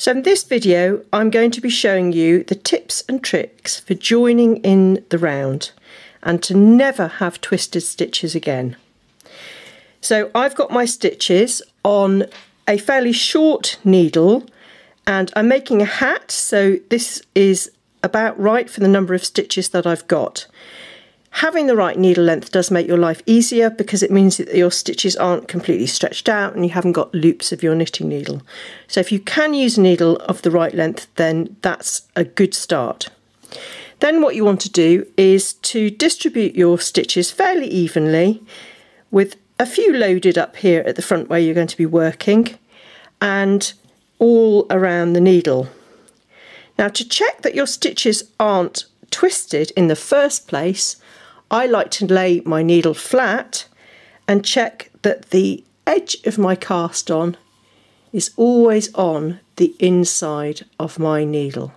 So in this video I'm going to be showing you the tips and tricks for joining in the round and to never have twisted stitches again. So I've got my stitches on a fairly short needle and I'm making a hat so this is about right for the number of stitches that I've got. Having the right needle length does make your life easier because it means that your stitches aren't completely stretched out and you haven't got loops of your knitting needle. So if you can use a needle of the right length then that's a good start. Then what you want to do is to distribute your stitches fairly evenly with a few loaded up here at the front where you're going to be working and all around the needle. Now to check that your stitches aren't twisted in the first place, I like to lay my needle flat and check that the edge of my cast on is always on the inside of my needle.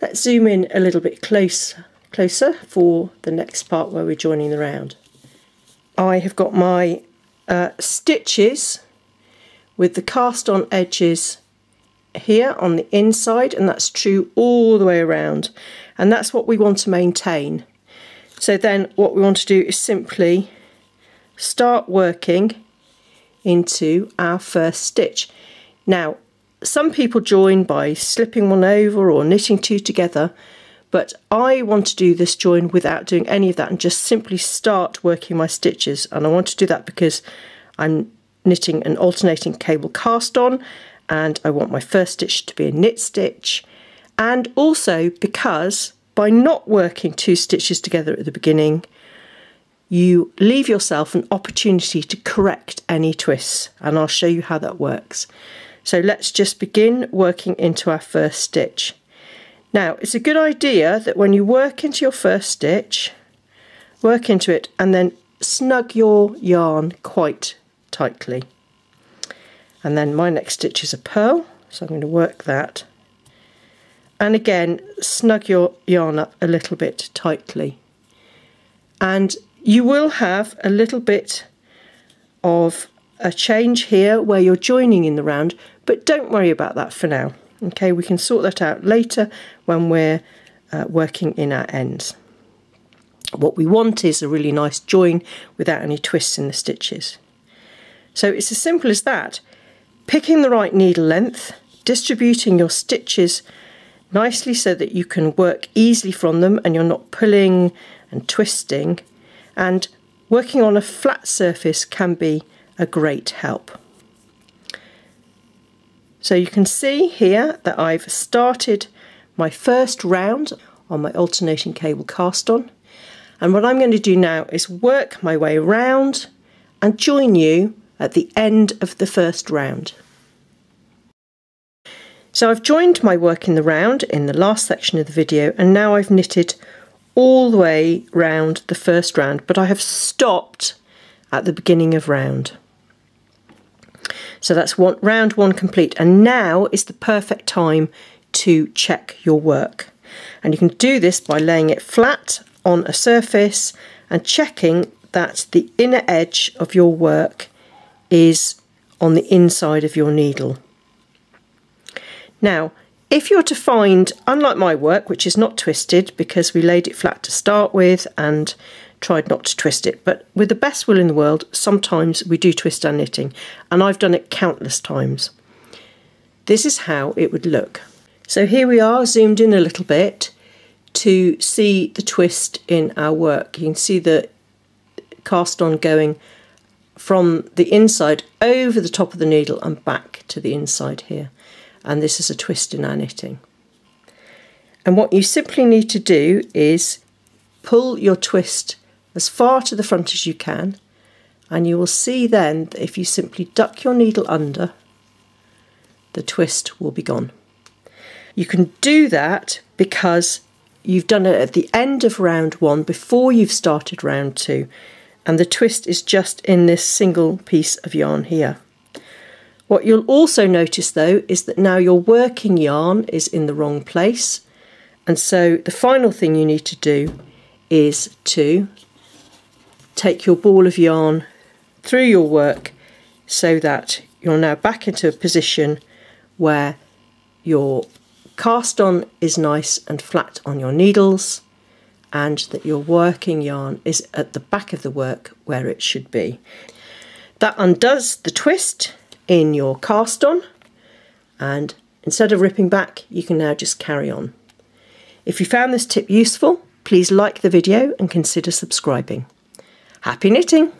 Let's zoom in a little bit close, closer for the next part where we're joining the round. I have got my uh, stitches with the cast on edges here on the inside and that's true all the way around and that's what we want to maintain. So then what we want to do is simply start working into our first stitch. Now some people join by slipping one over or knitting two together but I want to do this join without doing any of that and just simply start working my stitches and I want to do that because I'm knitting an alternating cable cast on and I want my first stitch to be a knit stitch and also because by not working two stitches together at the beginning you leave yourself an opportunity to correct any twists and I'll show you how that works. So let's just begin working into our first stitch. Now it's a good idea that when you work into your first stitch, work into it and then snug your yarn quite tightly. And then my next stitch is a purl, so I'm going to work that. And again, snug your yarn up a little bit tightly. And you will have a little bit of a change here where you're joining in the round, but don't worry about that for now. Okay, we can sort that out later when we're uh, working in our ends. What we want is a really nice join without any twists in the stitches. So it's as simple as that. Picking the right needle length, distributing your stitches nicely so that you can work easily from them and you're not pulling and twisting and working on a flat surface can be a great help. So you can see here that I've started my first round on my alternating cable cast on and what I'm going to do now is work my way around and join you at the end of the first round. So I've joined my work in the round in the last section of the video and now I've knitted all the way round the first round but I have stopped at the beginning of round. So that's one, round one complete. And now is the perfect time to check your work. And you can do this by laying it flat on a surface and checking that the inner edge of your work is on the inside of your needle. Now, if you're to find, unlike my work, which is not twisted because we laid it flat to start with and tried not to twist it. But with the best will in the world, sometimes we do twist our knitting, and I've done it countless times. This is how it would look. So here we are, zoomed in a little bit to see the twist in our work. You can see the cast on going from the inside over the top of the needle and back to the inside here. And this is a twist in our knitting. And what you simply need to do is pull your twist as far to the front as you can and you will see then that if you simply duck your needle under the twist will be gone. You can do that because you've done it at the end of round one before you've started round two and the twist is just in this single piece of yarn here. What you'll also notice though is that now your working yarn is in the wrong place and so the final thing you need to do is to take your ball of yarn through your work so that you're now back into a position where your cast on is nice and flat on your needles and that your working yarn is at the back of the work where it should be. That undoes the twist in your cast on and instead of ripping back you can now just carry on. If you found this tip useful please like the video and consider subscribing. Happy knitting!